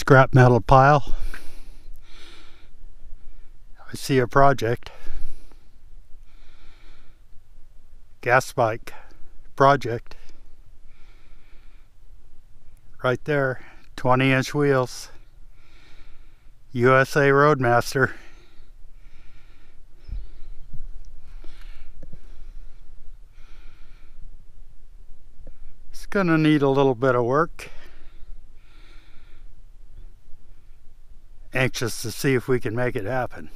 scrap metal pile. I see a project. Gas bike project. Right there, 20 inch wheels. USA Roadmaster. It's gonna need a little bit of work. Anxious to see if we can make it happen.